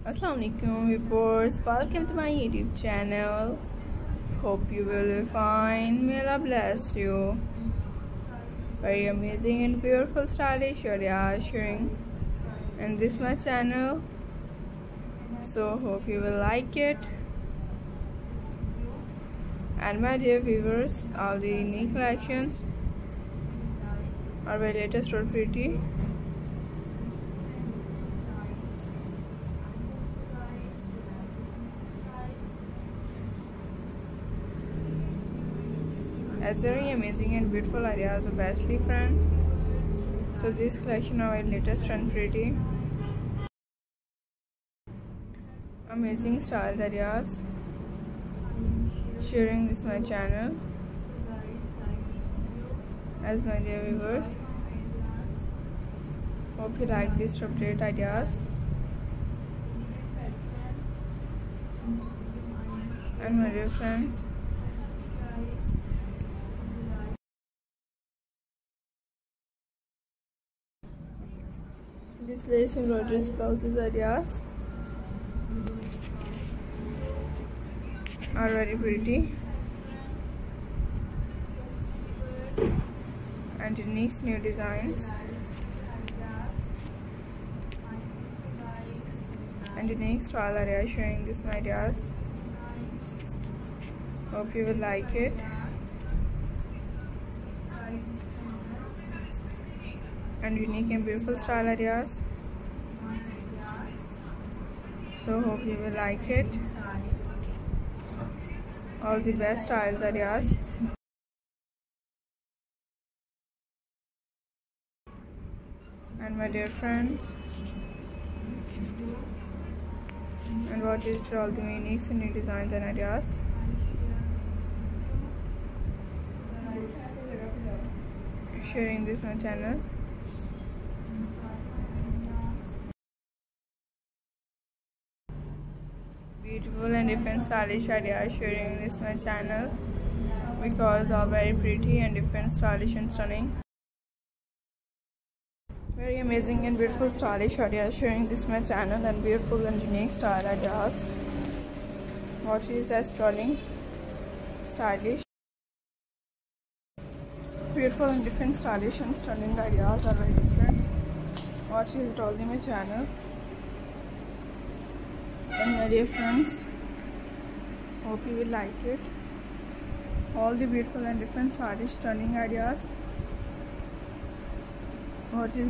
Assalamualaikum viewers. Welcome to my youtube channel. Hope you will be fine may Allah bless you. Very amazing and beautiful stylish areas sharing and this my channel. So hope you will like it. And my dear viewers all the new collections are very latest or pretty as very amazing and beautiful areas of Bashley friends. So this collection are latest and pretty. Amazing style areas. Sharing this my channel. As my dear viewers. Hope you like these update ideas. And my dear friends. This lace embroidery blouses areas are very pretty and unique new designs. And unique style area showing this ideas hope you will like it and unique and beautiful style ideas so hope you will like it. All the best styles ideas and my dear friends and what is all the unique and new designs and ideas sharing this my channel beautiful and different stylish ideas sharing this my channel. Because are very pretty and different stylish and stunning. Very amazing and beautiful stylish ideas sharing this my channel and beautiful and unique style ideas what is as trolling stylish. Beautiful and different stylish and stunning ideas are very different. What is trolling my channel? And my dear friends hope you will like it. All the beautiful and different stylish stunning ideas. What is